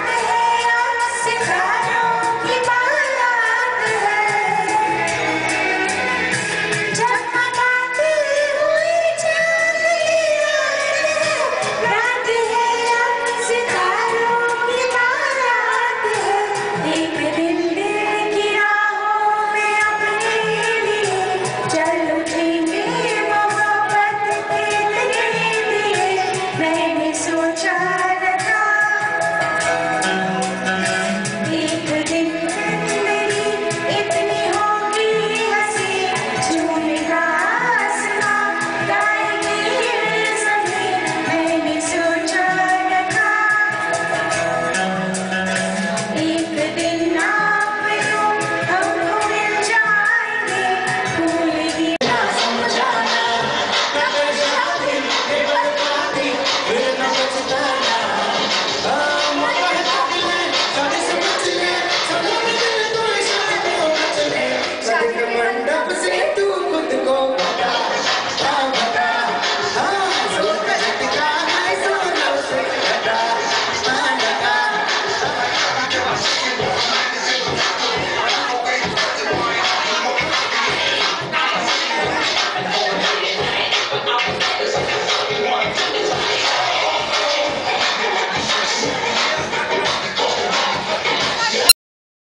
me on the secret.